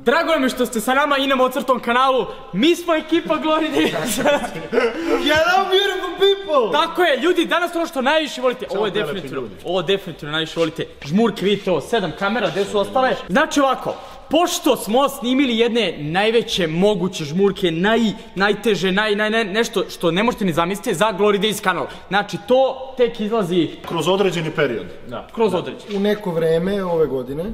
Drago nam je što ste sa nama i na Mozartom kanalu. Mi smo ekipa Glory Days. Hello beautiful people! Tako je, ljudi, danas ono što najviše volite, ovo je definitivno, ovo definitivno najviše volite, žmurke, vidite ovo, sedam kamera, gdje su ostale? Znači ovako, pošto smo snimili jedne najveće moguće žmurke, naj, najteže, naj, naj, naj- nešto što ne možete ni zamisliti za Glory Days kanal. Znači to tek izlazi Kroz određeni period. kroz određen. U neko vreme ove godine.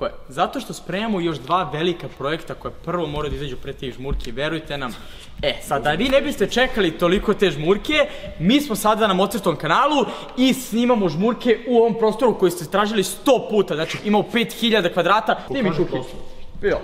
Tako je. Zato što spremamo još dva velika projekta koje prvo moraju da izađu pre tih žmurki, verujte nam. E, sad da vi ne biste čekali toliko te žmurke, mi smo sada na Mozartom kanalu i snimamo žmurke u ovom prostoru koji ste tražili 100 puta, znači imamo 5000 kvadrata. Gdje mi? Bio.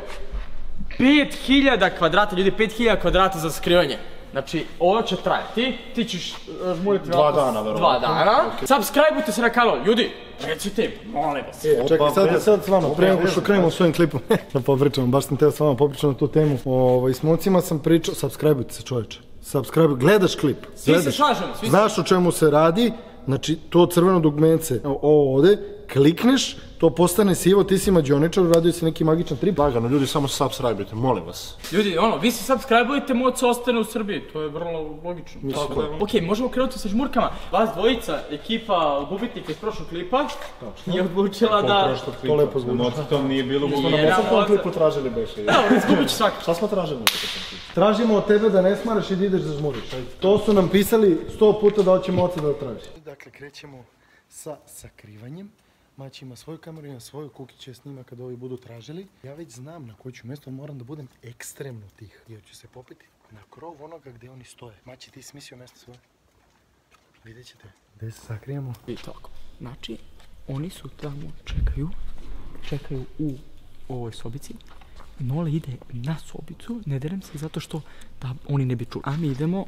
5000 kvadrata, ljudi, 5000 kvadrata za skrivanje. Znači, ovo će trajati, ti ćeš žmuriti Dva ovako dana, Dva dana. Subscribeujte se na kanal, ljudi, recite, im, molim vas. E, čekaj, sad, bez- sad s vama, pre nego što krenemo s ovim klipom, da popričamo, baš sam teo s vama popričam na tu temu. Ovaj, s momcima sam pričao, subscribeujte se čoveče. Subscribe, gledaš klip. Svi se gledaš. slažemo, svi se- Znaš o čemu se radi, znači to crveno dugmence, ovo ovde, klikneš, to postane sivo, ti si mađioničar, uradio si neki magičan trip. Lagano, ljudi samo subscribe molim vas. Ljudi, ono, vi se subscribe-ujete, moć ostane u Srbiji, to je vrlo logično. Tako je. Ok, možemo krenuti sa žmurkama. Vas dvojica, ekipa gubitnika iz prošlog klipa, je odlučila da... To lepo zvuči. Mocrtom nije bilo, Nije smo na Mozart. klipu tražili beše. Evo, izgubit ću svaki. Šta smo tražili? Tražimo od tebe da ne smaraš i da ideš da žmuriš. To su nam pisali sto puta da hoćemo oca da traži. Dakle, krećemo sa sakrivanjem. Mać ima svoju kameru, ima svoju, Kuki će snima kad ovi budu tražili. Ja već znam na koje ću mjesto, moram da budem ekstremno tih. Jer ću se popiti na krov onoga gdje oni stoje. Maći ti smislio mjesto svoje? Vidjet ćete. Gdje se sakrijemo? Vidite ovako, znači, oni su tamo, čekaju, čekaju u ovoj sobici. Nole ide na sobicu, ne derem se zato što da oni ne bi čuli. A mi idemo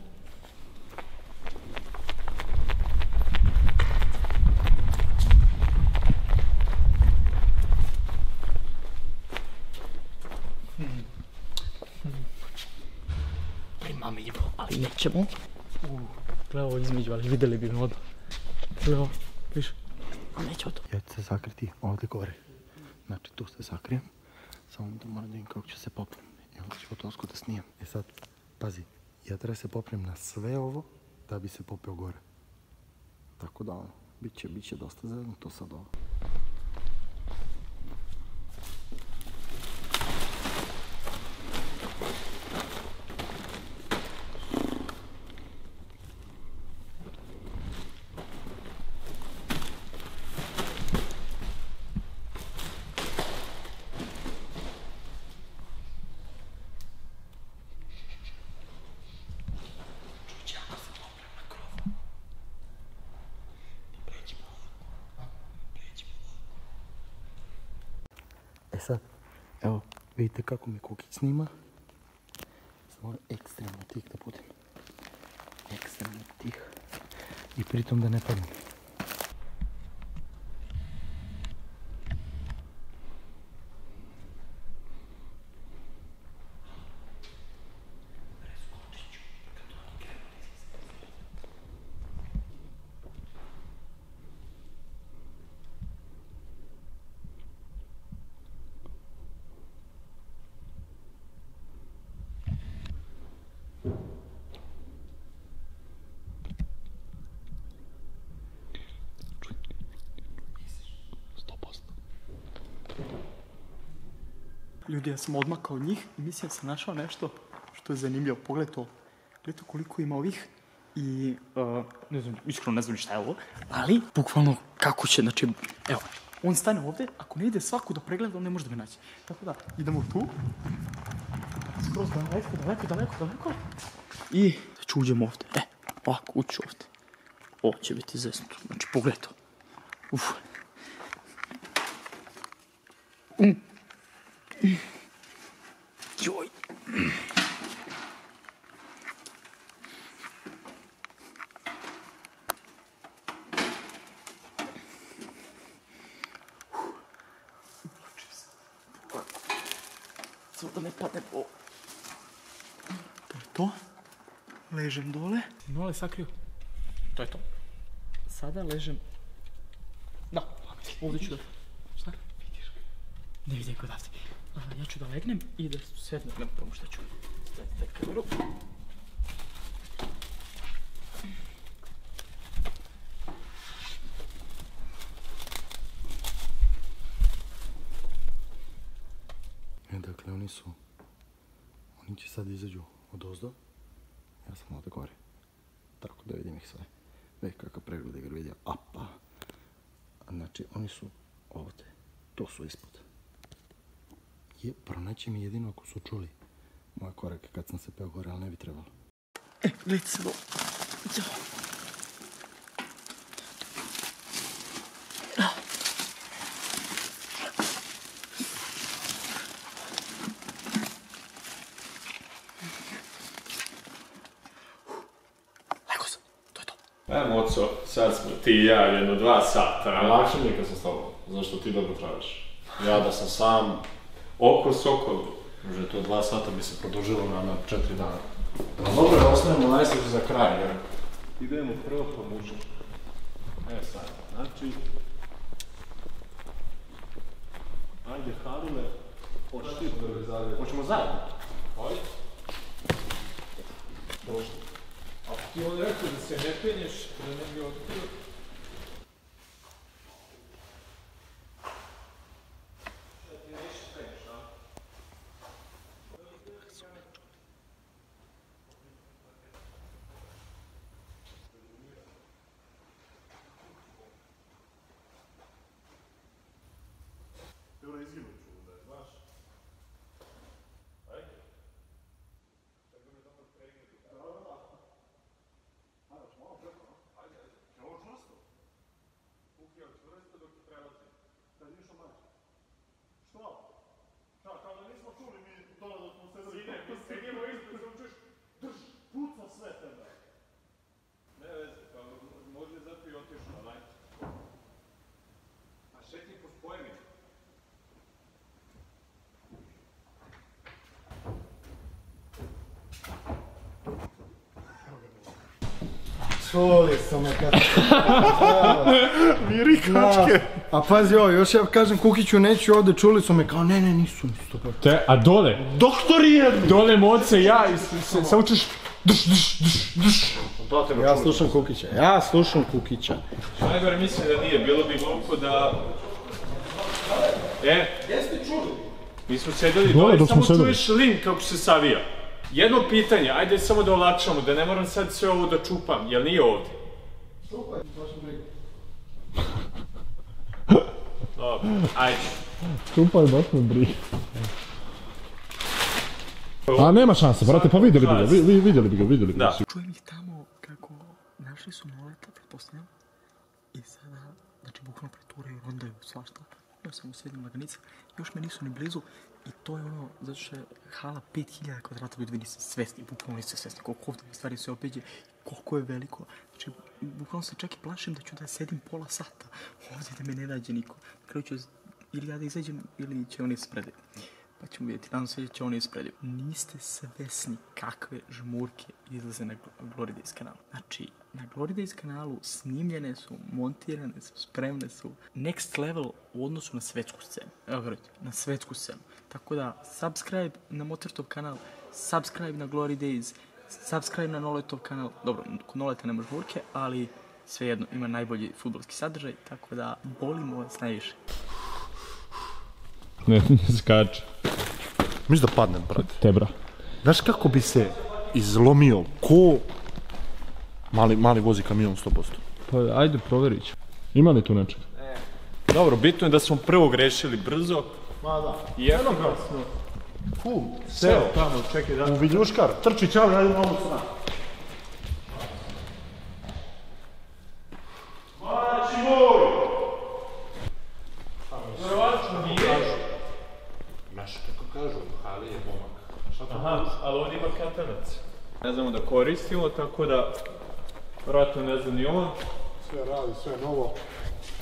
nećemo. Uh, gle ovo između, ali vidjeli bi me odmah. Gle ovo, viš, a nećemo to. Ja ću se sakriti ovdje gore. Znači tu se sakrijem. Samo da moram da vidim kako ću se popnem. I onda ću otosku da snijem. E sad, pazi, ja treba se popnem na sve ovo da bi se popeo gore. Tako da ono, bit će, bit će dosta zezno to sad ovo. E sad, evo, vidite kako mi kukić snima. Samo ekstremno tih da budem. Ekstremno tih. I pritom da ne padnem. Ja sam odmakao od njih i mislim da sam našao nešto što je zanimljivo. Pogledaj to. Gledajte koliko ima ovih i uh, ne znam, iskreno ne znam šta je ovo, ali bukvalno kako će, znači, evo, on stane ovdje, ako ne ide svaku da pregleda, on ne može da me naći. Tako da, idemo tu, skroz daleko, daleko, daleko, daleko, i da ću uđem ovdje, e, ovako, uću ovdje. Ovo će biti zesnuto, znači, pogledaj to. Uf. Joj. Samo da ne padne po... To je to. Ležem dole. Nole sakrio. To je to. Sada ležem... Da, ovdje ću da... Šta? Vidiš ga? Ne vidim kod ovdje. A, ja ću da legnem i da sednem na prvo šta ću. Dajte kameru. E, dakle, oni su... Oni će sad izađu od ozdo. Ja sam ovdje gore. Tako da vidim ih sve. Već kakav pregled je vidio. Apa. Znači, oni su ovdje. To su ispod. Je, pronaći mi jedino ako su čuli moje korake kad sam se peo gore, ali ne bi trebalo. E, gledajte sad ovo. E, moco, sad smo ti i ja jedno dva sata. Lakše mi je kad sam s tobom, zašto ti dobro tražiš. Ja da sam sam, Oko sokolu. Može, to dva sata bi se produžilo na, na četiri dana. No dobro, da ostavimo najsreću za kraj, jer... idemo prvo po mužu. E sad, znači... Ajde, Halile, hoćeš ti prvi zagreb? Hoćemo zajedno? Ajde. Došli. Ako ti on rekao da se ne penješ, da ne bi otkrio... Ne veze, pa može zato i otišao, daj. A šetni po spojevima. Čuli su me kad... Miri kačke. A pazi ovo, još ja kažem Kukiću neću ovdje, čuli su me kao ne, ne, nisu, nisu to Te, a dole, Doktori jedni! dole moce ja samo ćeš duš, duš, duš, duš. Ja slušam Kukića, ja slušam Kukića. Najgore mislim da nije, bilo bi glupo da... E, Jeste čuli? mi smo sedjeli Dole, samo smo sedeli. čuješ lin kako se savija. Jedno pitanje, ajde samo da olakšamo, da ne moram sad sve ovo da čupam, jel nije ovdje? Dobro, ajde. Čupaj, baš me briga. A nema šanse, brate, pa vidjeli bi ga, vi- vi- vidjeli bi ga, vidjeli bi ga. Da. Čujem ih tamo kako našli su noleta, pretpostavljam. I sada, znači, bukvalno preturaju, rondaju, svašta. Ja sam usredim laganica, još me nisu ni blizu. I to je ono, zato što je hala 5000 kvadrata, ljudi niste svesni, bukvalno niste svesni koliko ovdje stvari se opeđe, koliko je veliko. Znači, bukvalno se čak i plašim da ću da sedim pola sata ovdje da me ne nađe niko. Na kraju ću, ili ja da izađem, ili će oni sprede. Pa ćemo vidjeti, nadam se da će oni ispredaju. Niste svesni kakve žmurke izlaze na Glo- Glory Days kanalu. Znači, na Glory Days kanalu snimljene su, montirane su, spremne su. Next level u odnosu na svetsku scenu. Evo verujte, na svetsku scenu. Tako da, subscribe na Motortov kanal, subscribe na Glory Days, subscribe na Noletov kanal. Dobro, kod Noleta nema žmurke, ali svejedno ima najbolji futbolski sadržaj, tako da volimo vas najviše. Ne, ne skače. Mislim da padnem, brate. Tebra. Znaš kako bi se izlomio ko... Mali, mali vozi kamion 100%. Pa ajde, provjerit ću. Ima li tu nečega? Dobro, bitno je da smo prvo grešili brzo. Ma da. I efikasno. Kum, Seo tamo, čekaj da... U Viljuškar, trči čali, ajde malo sna. Aha, ali on ima katanac. Ne znamo da koristimo, tako da... Vratno ne zna ni on. Sve radi, sve novo.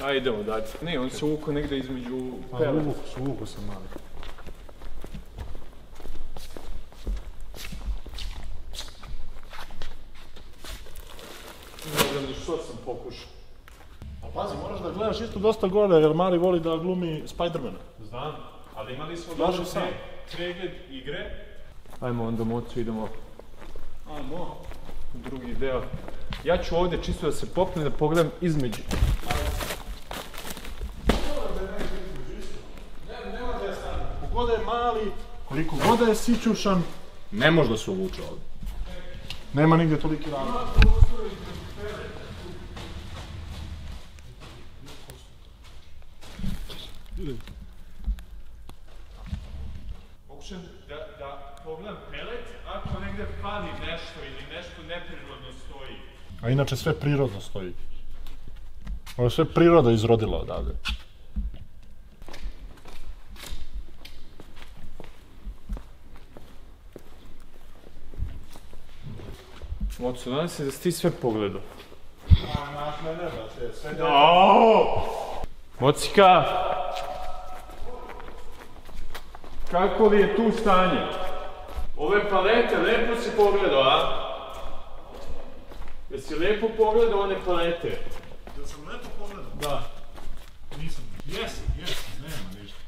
A idemo dalje. Ne, on se uvukao negdje između Pa uvuku su, uvuku sam mali. Ne znam ni što sam pokušao. A pazi, moraš da gledaš isto dosta gore, jer mali voli da glumi Spidermana. Znam. Ali imali smo dobro pregled igre. Ajmo onda moću, idemo. Ajmo, u drugi deo. Ja ću ovdje čisto da se popnem da pogledam između. Koliko je mali, koliko god da je sićušan, ne može da se uvuče ovdje. Nema nigdje toliki ravno. Pokušam da, da pogledam pelet, ako negdje fali nešto ili nešto neprirodno stoji. A inače sve prirodno stoji. Ovo je sve priroda izrodila odavde. Mocu, nadam se da si ti sve pogledao. Naš ne, ne, brate, sve Mocika! Kako li je tu stanje? Ove palete, lepo si pogledao, a? Jesi lijepo pogledao one palete? Da sam lepo pogledao? Da. Nisam. Jesam, jesam, nema ništa.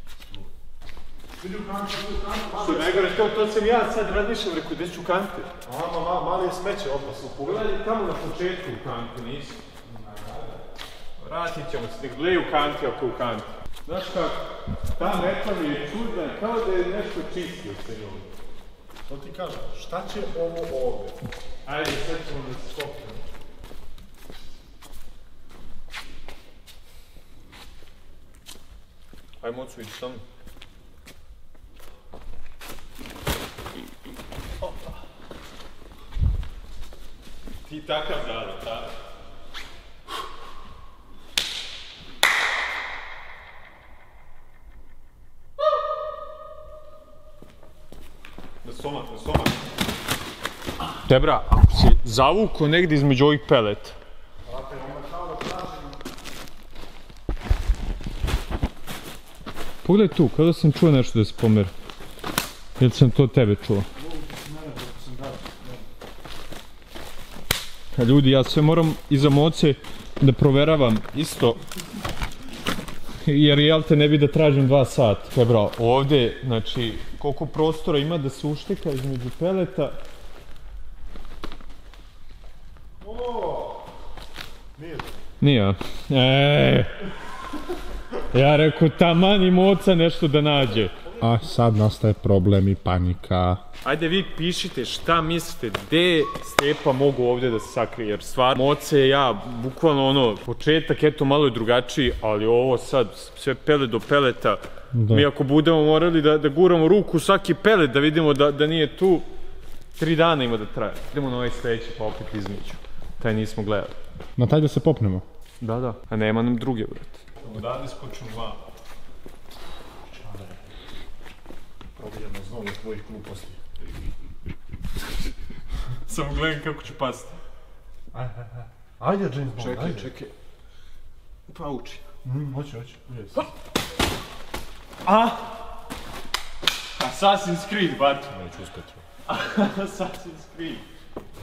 Vidi u kantu, vidi u kantu. Što najgore, to, to sam ja sad razmišljam, rekao, gdje su kante? Ama, ma, mali je smeće opasno. Pogledaj tamo na početku u kante, nisi? Vratit ćemo se, nek gledaju kanti ako u kanti. Znaš kako, ta metal je čudna, kao da je nešto čistio sa njom. To ti kažem, šta će ovo ovdje? Ajde, sad ćemo da se skopnemo. Aj, mocu, idi sam. Ti takav zada, tako? Na stomak, na stomak. Debra, ako si zavuko negdje između ovih peleta. Pogledaj tu, kada sam čuo nešto da se pomeri. Ili sam to tebe čuo? A ljudi, ja sve moram iza moce da proveravam isto. Jer jel te ne bi da tražim dva sata. Debra, ovdje, znači, koliko prostora ima da se ušteka između peleta. Nije. E, ja rekao taman i moca nešto da nađe. A sad nastaje problem i panika. Ajde vi pišite šta mislite, gde Stepa mogu ovdje da se sakrije, jer stvarno Moce i ja, bukvalno ono, početak eto malo je drugačiji, ali ovo sad sve pelet do peleta, mi ako budemo morali da, da guramo ruku u svaki pelet da vidimo da, da nije tu, tri dana ima da traje. Idemo na ovaj sledeći pa opet između, taj nismo gledali. Na taj da se popnemo. Da, da, a nema nam druge, brate. Odavde skočim van. Čale. Probijemo znovu tvojih gluposti. Samo gledam kako će pasti. Ajde, James Bond, Čekaj, ajde. čekaj. Pa uči. Mm, hoće, hoće. Jes. Assassin's Creed, bat. Neću uspjeti. Assassin's Creed.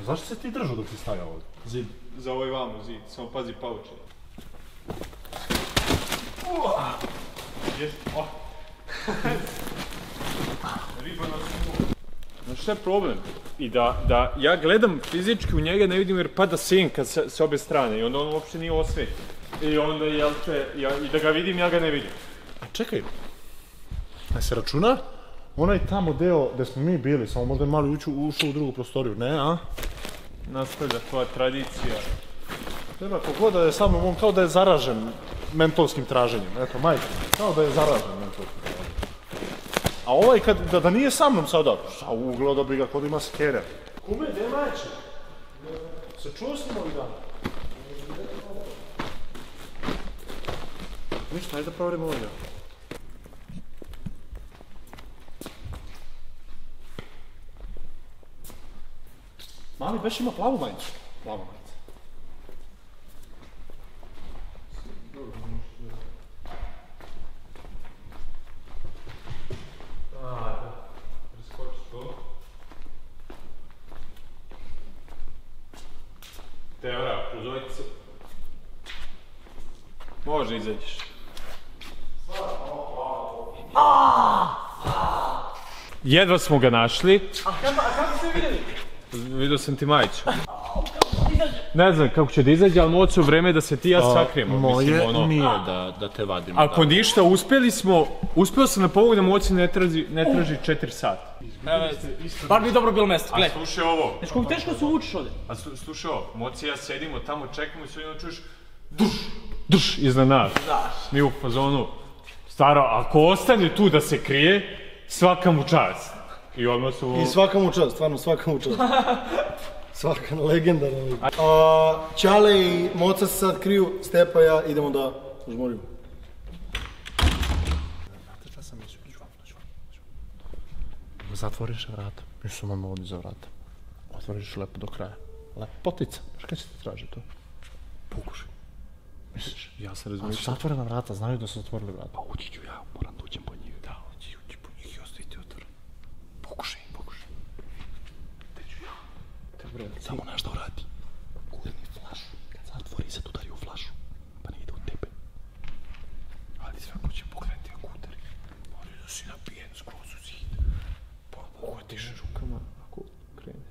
Zašto se ti držao dok si stajao ovdje? Zid. Za ovaj vamo zid, samo pazi pauče. Riba na sumu. Znaš šta je problem? I da, da ja gledam fizički u njega, ne vidim jer pada senka sa, s obje strane i onda on uopšte nije osvetljen. I onda, jel te, ja, i da ga vidim, ja ga ne vidim. A čekaj. Ne se računa? Onaj tamo deo gdje smo mi bili, samo možda je malo uću, ušao u drugu prostoriju, ne, a? Nastavlja tvoja tradicija. Treba kogod da je samo, on kao da je zaražen mentolskim traženjem. Eto, majke, kao da je zaražen mentolskim traženjem. A ovaj kad, da, da nije sa mnom sada, sa uglo da bi ga kod ima skere. Kume, gdje je majče? Se čuo njim ovih dana? Ništa, ajde da provjerimo ovaj deo. Mali već ima plavu majicu. Plavu majicu. Teora, se. Može izađeš. jedva smo ga našli. A kako, a kako ste vidjeli? Vidio sam ti Majić. Ne znam kako će da izađe, ali moće vreme da se ti i ja sakrijemo. mislim, ono. nije da, da te vadimo. Ako ništa, uspjeli smo, uspio sam da pomogu da moći ne traži, ne traži 4 sata. Bar bi dobro bilo mjesto, gledaj. Slušaj ovo, Znaš koliko teško se uvučeš ovdje? a slu- slušaj ovo, moći i ja sedimo tamo, čekamo i sve jedno čuješ duš, duš iznad nas. Mi u fazonu, staro, ako ostane tu da se krije, svaka mu čast. I odmah su... I svaka mu čast, stvarno svaka mu čast. Svaka legendarna. lik. A, Čale i Moca se sad kriju, Stepa i ja idemo da žmurimo. Zatvoriš vrata. Nisu nam ovdje za vrata. Otvoriš lepo do kraja. Lepotica. Znaš kada će ti traži to? Pokušaj. Misliš? Ja sam Ali su zatvorena vrata, znaju da su zatvorili vrata. Pa ući ću ja, moram da uđem po njih. Da, ući, ući po njih i ostaviti otvoren. Pokušaj, pokušaj. Gde ću ja? Te bre, samo znaš da uradi. Gurni flašu. Kad zatvori se, udari u flašu. Pa ne ide u tebe. Ali svako će pogledati ako udari. Mora da si napijen skroz u zid. Pa uhvatiš rukama ako krene.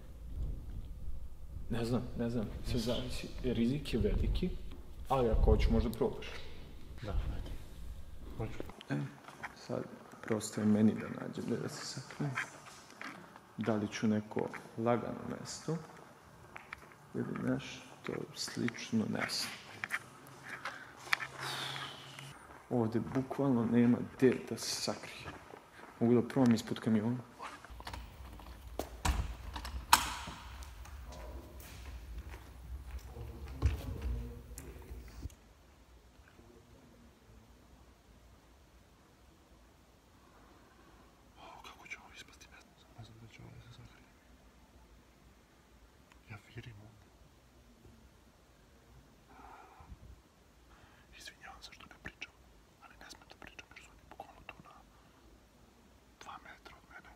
Ne znam, ne znam. Sve zavisi. Rizik je veliki. Ali ako hoću, možda probaš. Da, ajde. Hoću. Sad prostoje meni da nađem da se sakrijem. Da li ću neko lagano mjesto ili nešto slično mjesto. Ovdje bukvalno nema gdje da se sakrije. Mogu da probam ispod kamiona. Kako će ovo ispasti mjesto? Ne znam da će ovdje se sakrije. Ja virim ovdje. Izvinjavam se što ne pričam, ali ne smijem da pričam jer su oni bukvalno tu na dva metra od mene.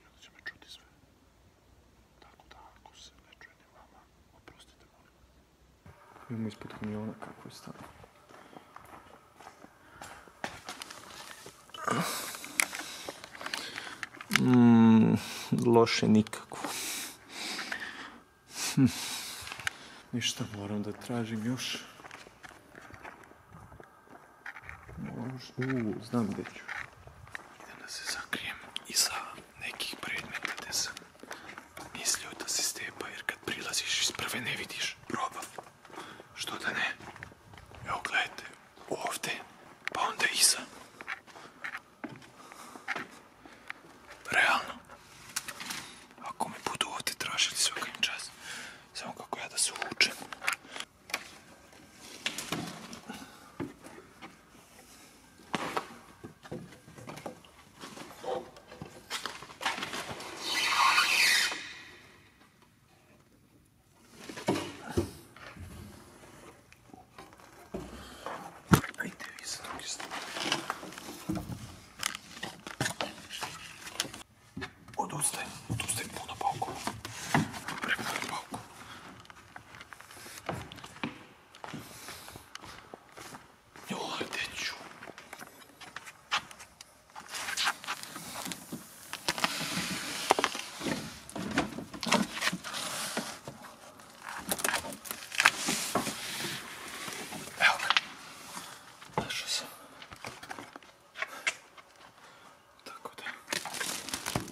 I onda će me čuti sve. Tako da ako se ne čuje ni vama, oprostite molim. Idemo ispod kamiona kako je stano. Mm, loše nikako. Hm. Ništa, moram da tražim još. Mož... U, znam gdje ću. Idem da se sakrijem iza nekih predmeta gdje sam mislio da se stepa, jer kad prilaziš iz prve ne vidiš probav. Što da ne? Evo gledajte, ovdje, pa onda iza. Realno. Ako me budu ovdje tražili svaka im čast. Samo kako ja da se uvučem. Ajde, vi sa druge strane. Odustaj, odustaj puno pauku. Prepuno pauku. Joj, deću. Evo ga. Našao sam. Tako da.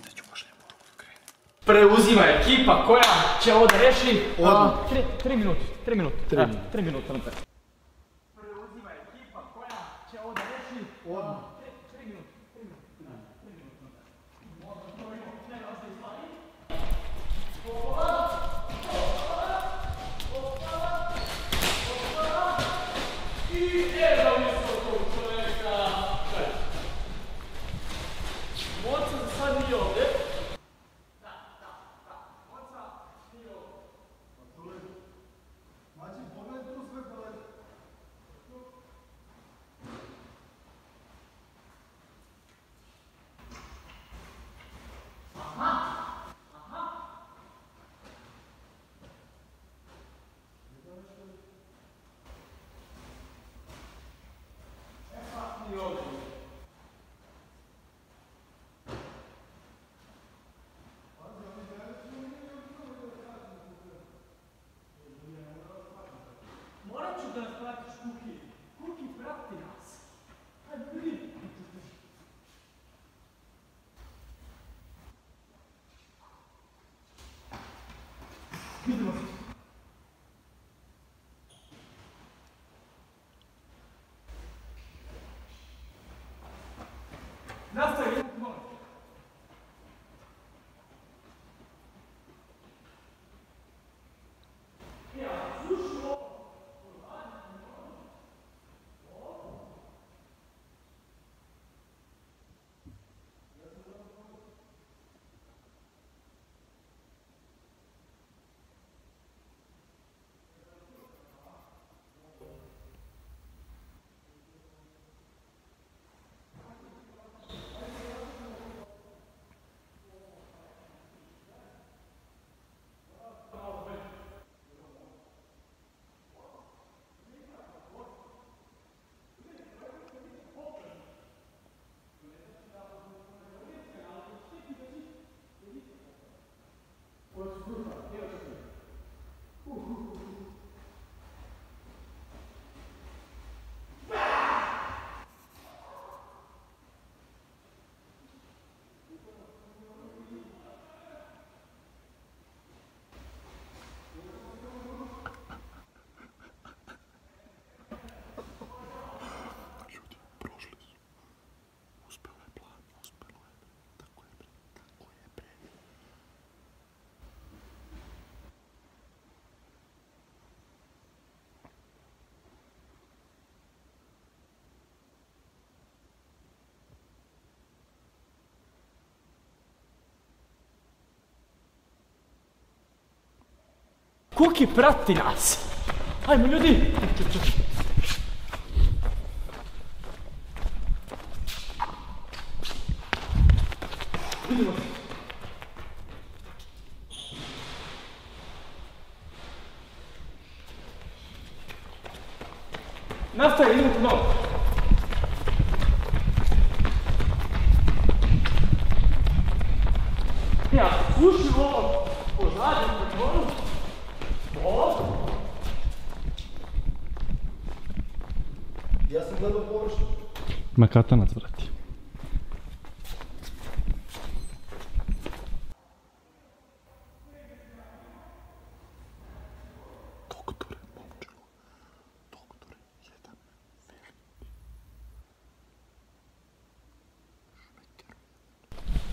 Neću možda ne mogu da krenem. Preuzima ekipa koja će ovo da reši. Tri, tri minuti, tri minuti. Tri, tri minuta Как-то Kuki prati nas. Ajmo ljudi. Katanac, brati.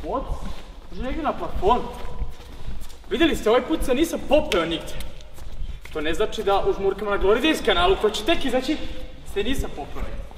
What? Može negdje na plafonu. Vidjeli ste, ovaj put se nisam popeo nigdje. To ne znači da u žmurkama na Glory Days kanalu, koji će tek izaći, se nisam popeo nigdje.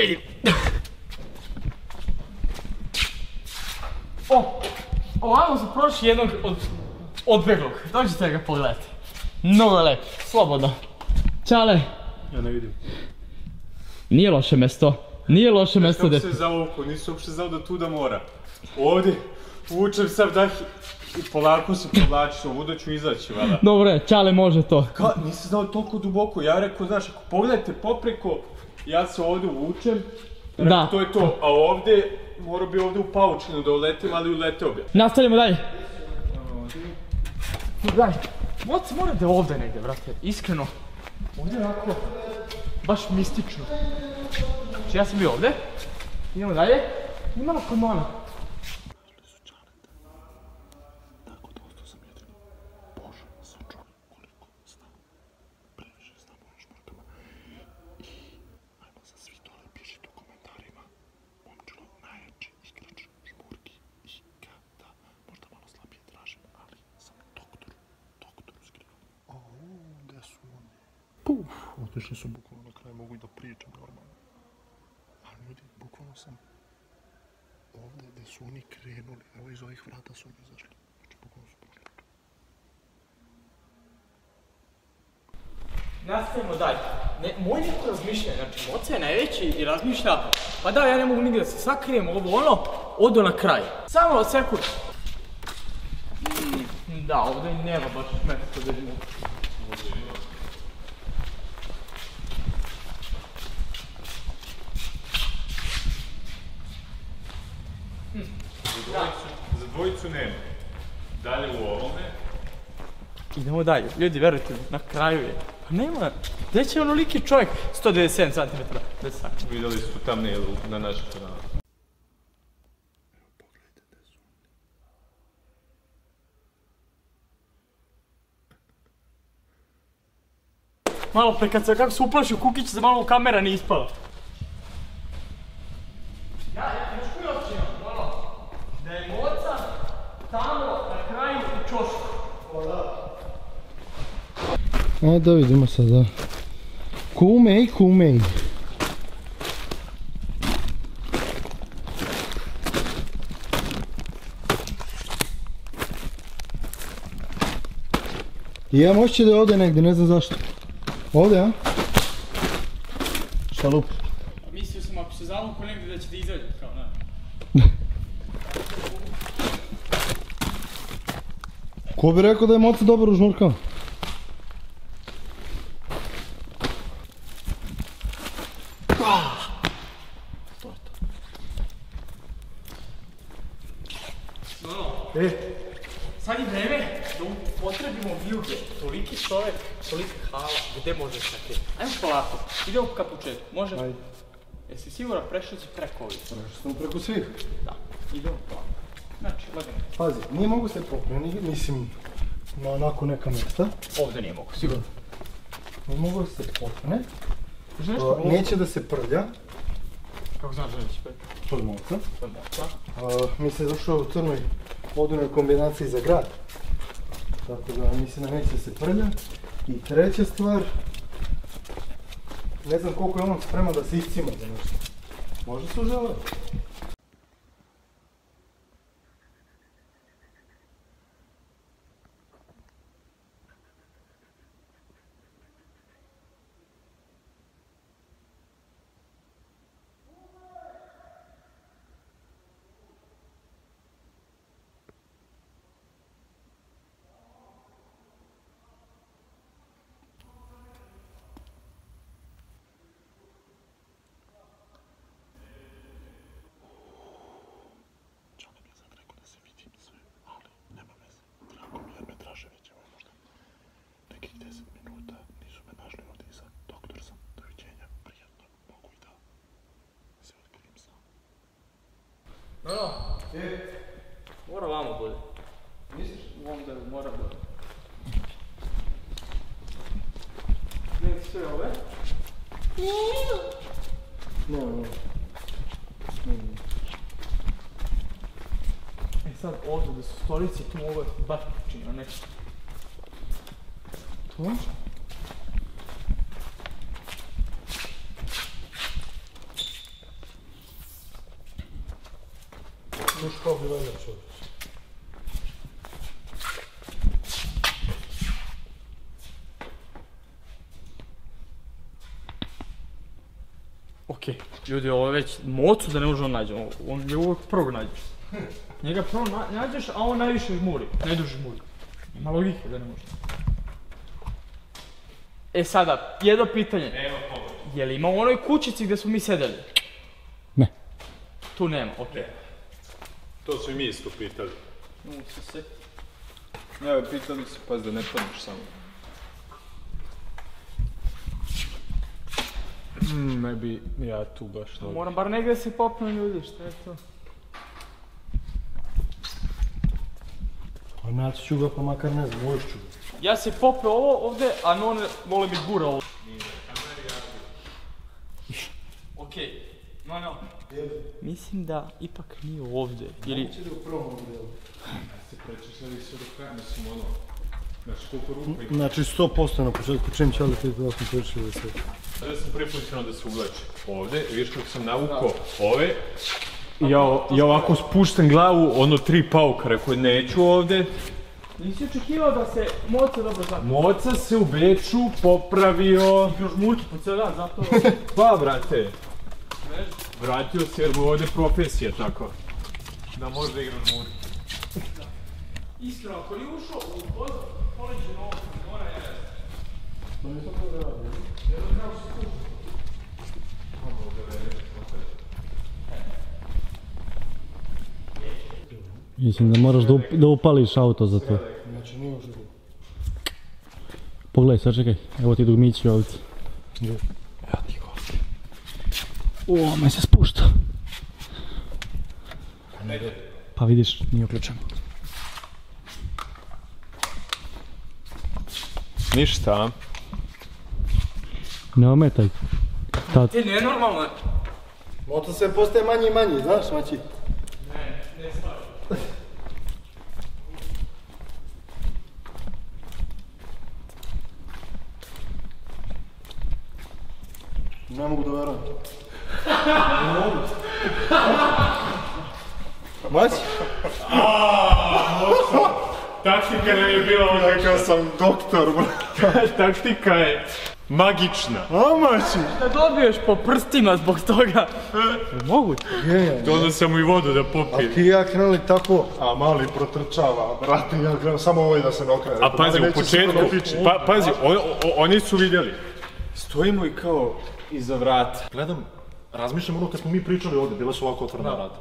Vidim. O, ovamo smo prošli jednog od odbeglog. Dođite ga pogledati. Mnogo lep, slobodno. Čale, Ja ne vidim. nije loše mesto. Nije loše mesto Kako da... se zavukao, nisam uopšte znao da tuda mora. Ovdje, vučem sav dah i polako se povlačim, ovuda ću izaći, vada. Dobro je, Čale može to. Ka, nisam znao toliko duboko, ja rekao, znaš, ako pogledate popreko, ja se ovdje uvučem, Da. to je to, a ovdje, morao bi ovdje u paučinu da uletim, ali uleteo bi. Nastavljamo dalje. Daj, moc mora da je ovdje negdje, brate, iskreno. Ovdje je onako, baš mistično. Znači ja sam bio ovdje, idemo dalje, ima na komona. Puf, otišli su bukvalno na kraj, mogu i da pričam normalno. Ali ljudi, bukvalno sam ovdje gdje su oni krenuli, evo iz ovih vrata su oni izašli. Znači, bukvalno su prošli nastavimo dalje. Ne, moj neko razmišlja, znači Moca je najveći i razmišlja, pa da, ja ne mogu nigdje da se sakrijem, ovo ono, odo na kraj. Samo sekund. Mm, Da, ovdje nema baš mesta da idemo. Za dvojicu nema. Dalje u ovome. Idemo dalje, ljudi verujte mi, na kraju je. Pa nema, gdje će onoliki čovjek 197 cm da se sakrije? Vidjeli su thumbnailu na našem kanalu. Malo pre kad se, kako se uplašio Kukić, za malo kamera nije ispala. Ja, ja, znaš koji osjećaj imam, ono, da je moca tamo na kraju u čošku. A da vidimo sada. Kumej, kumej. I ja moći da je ovdje negdje, ne znam zašto. Ovdje, a? Šta lup? Mislio sam ako se zavuku negdje da će da izađe, kao ne. Ko bi rekao da je moca dobro užnurkao? Idemo ka početku, može? Ajde. Jesi siguran prešao si preko ovih? Prešao sam preko svih. Da, idemo polako. Znači, lagano. Pazi, nije mogu se pokreni, mislim, na onako neka mjesta. Ovdje nije mogu, sigurno. Ne mogu se pokrene. Neće da se prlja, Kako znaš da neće peti? pod moca. Od moca. A, mislim došao u crnoj odunoj kombinaciji za grad. Tako da mislim da neće se prlja. I treća stvar, ne znam koliko je on spreman da se iscima za nešto. Možda se užele. No, no. Mora vamo bolje. Misliš? Onda mora bolje. Ne, sve ove. Ne, ne. E sad ovdje da su stolice, tu mogu baš počinio nešto. To? Još kao bi valjda čovječ. Okej, ljudi, ovo je već mocu da ne možemo naći, on- on je uvijek prvog nađeš. Njega prvo na- nađeš, a on najviše žmuri, najduže žmuri. Ima logike da ne može. E sada, jedno pitanje. Nema. Je li ima u onoj kućici gdje smo mi sedeli? Ne. Tu nema, okej. To su i mi isto pitali. Okay. se se. Ja, pitali se, pazi da ne padneš samo. Mm, ne bi ja tu baš to. Moram bar negdje se popnem ljudi, šta je to? A naći ću ga pa makar ne znam, uvijek ću ga. Ja se popeo ovo ovdje, a non vole mi gura ovo. Okej, no no. Mislim da ipak nije ovdje, ili... Ide u prvom modelu. Se prečešljali sve do kraja, mislim ono. Znači koliko rupa ima. Znači 100% na početku, čim će ali ti da smo prešli sve. Sada sam prvi put krenuo da se uvlači ovdje, vidiš kako sam navukao ove. Ja, ja ovako spuštam glavu, ono tri pauka, rekao neću ovdje. Nisi očekivao da se moce dobro zna. Moca se u Beču popravio. Još multi po cijel dan, zato... Pa, brate. Vratio se jer mu je ovdje profesija tako. Da može da igraš muziku. Iskreno, ako nije ušao u koleđe novog mora, je... Mislim da moraš da, up- da upališ auto za to. Pogledaj, sad čekaj. Evo ti dugmići ovdje. O, me se spušta. Pa vidiš, nije uključeno. Ništa? Ne ometaj. Tad. E, nije normalno. Moto se postaje manji i manji, znaš, maći? Ne mogu da verujem. Ne mogu. Mać? Taktika nam je bila ovdje. Rekao sam doktor, bro. Taktika je magična. A mači. Da dobiješ po prstima zbog toga. Moguće. Dodao sam mu i vodu da popije. Ti i ja krenuli tako. A mali protrčava, brate, ja gledam samo ovaj da se ne okrene. A pazi, u početku, pa, pazi, on- o- oni su vidjeli. Stojimo i kao iza vrata. Gledam, razmišljam ono kad smo mi pričali ovdje, bile su ovako otvorena vrata.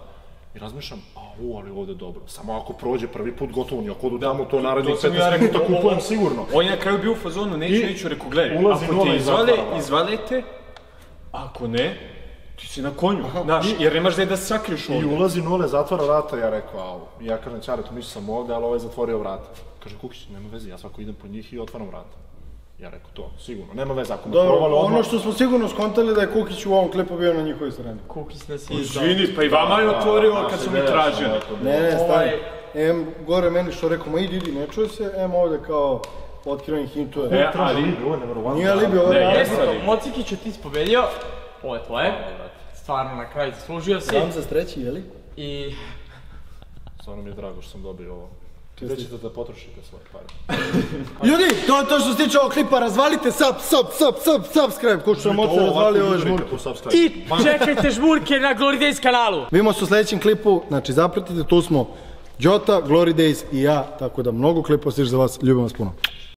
I razmišljam, a u, ali ovdje dobro. Samo ako prođe prvi put gotovo, ni ako odu tamo to narednih to sam 15 ja rekao, minuta o- o- kupujem sigurno. On je na kraju bio u fazonu, neću, neću, rekao, gledaj, ako nula te i izvale, izvalete, ako ne, ti si na konju, znaš, jer nemaš da je da se sakriješ I ovdje. ulazi Nole, zatvara vrata, ja rekao, au. I ja kažem, Ćare, tu mislio sam ovdje, ali ovaj zatvorio vrata. Kaže, Kukić, nema veze, ja svako idem po njih i otvaram vrata. Ja rekao, to, sigurno, nema veze, ako me Dobro, odmah. ono što smo sigurno skontali da je Kukić u ovom klipu bio na njihovoj strani. Kukis nas Izvini, pa i vama je otvorio kad su mi tražili. Ne, ne, stani. Ovaj- Em, gore meni što rekao, ma idi, idi, ne čuje se, em ovdje kao otkrivenih hintuje. E, ali, je. Nije Alibi, ovo Ne, je jeste. Alibi. Mocikiću ti si pobedio. Ovo je tvoje. Stvarno na kraju zaslužio si. Sam za streći, jeli? I Stvarno mi je drago što sam dobio ovo. Gdje ćete da potrošite svoje pare? Ljudi, to je to što se tiče ovog klipa, razvalite sub, sub, sub, sub, subscribe, ko što sam moće razvalio ove žmurke. I čekajte žmurke na Glory Days kanalu. Vidimo se u sljedećem klipu, znači zapratite, tu smo Jota, Glory Days i ja, tako da mnogo klipova stiže za vas, ljubim vas puno.